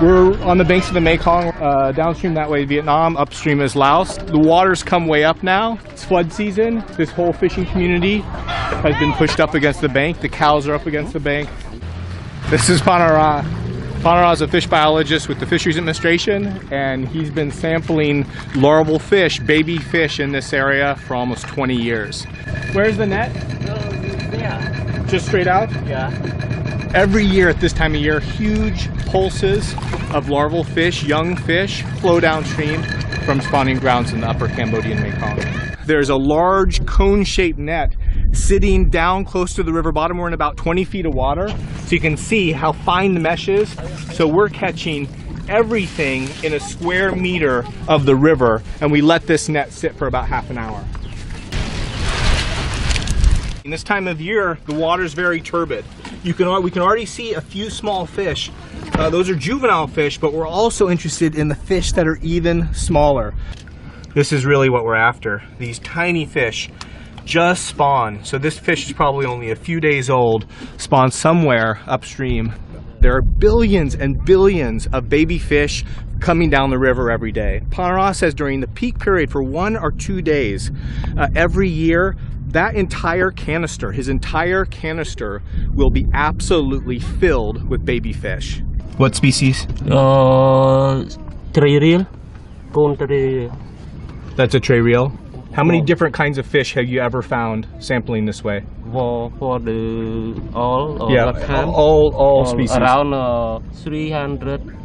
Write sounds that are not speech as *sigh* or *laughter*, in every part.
We're on the banks of the Mekong, uh, downstream that way Vietnam, upstream is Laos. The waters come way up now. It's flood season. This whole fishing community has been pushed up against the bank. The cows are up against the bank. This is Panara. Panara is a fish biologist with the Fisheries Administration, and he's been sampling larval fish, baby fish in this area for almost 20 years. Where's the net? Yeah. Just straight out? Yeah. Every year at this time of year, huge pulses of larval fish, young fish, flow downstream from spawning grounds in the upper Cambodian Mekong. There's a large cone-shaped net sitting down close to the river bottom. We're in about 20 feet of water, so you can see how fine the mesh is. So we're catching everything in a square meter of the river, and we let this net sit for about half an hour. In this time of year, the water is very turbid. You can we can already see a few small fish. Uh, those are juvenile fish, but we're also interested in the fish that are even smaller. This is really what we're after. These tiny fish just spawn. So this fish is probably only a few days old, spawned somewhere upstream. There are billions and billions of baby fish coming down the river every day. Panara says during the peak period for one or two days uh, every year, that entire canister, his entire canister, will be absolutely filled with baby fish. What species? Uh, three reel. Cone three. That's a tray reel. How many different kinds of fish have you ever found sampling this way? For, for the all or yeah, what kind? all all species. Around uh, 300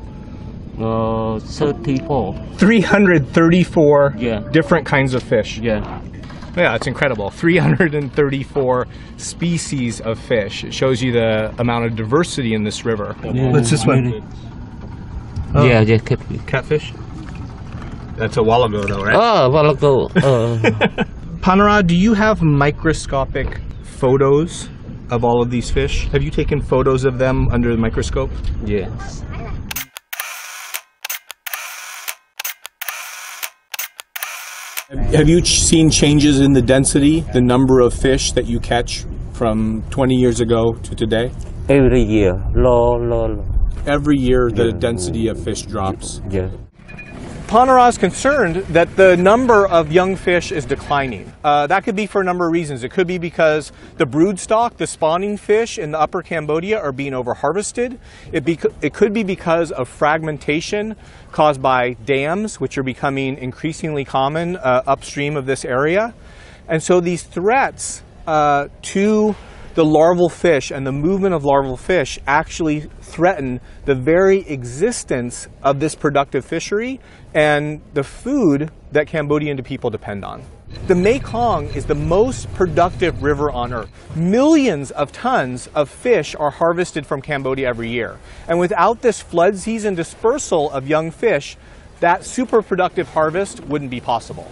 uh, 34. 334 Yeah. different kinds of fish. Yeah. Yeah, it's incredible. 334 species of fish. It shows you the amount of diversity in this river. What's this one? Oh. Yeah, yeah, could. Catfish? That's a Wallago though, right? Oh, Wallago. Uh, *laughs* Panara, do you have microscopic photos of all of these fish? Have you taken photos of them under the microscope? yes. Have you ch- seen changes in the density, the number of fish that you catch from 20 years ago to today? Every year. Low, low, low. Every year, the density of fish drops. Yeah. Panara is concerned that the number of young fish is declining. Uh, that could be for a number of reasons. It could be because the brood stock, the spawning fish in the upper Cambodia, are being overharvested. It, be, it could be because of fragmentation caused by dams, which are becoming increasingly common uh, upstream of this area. And so these threats uh, to the larval fish and the movement of larval fish actually threaten the very existence of this productive fishery and the food that Cambodian people depend on. The Mekong is the most productive river on earth. Millions of tons of fish are harvested from Cambodia every year. And without this flood season dispersal of young fish, that super productive harvest wouldn't be possible.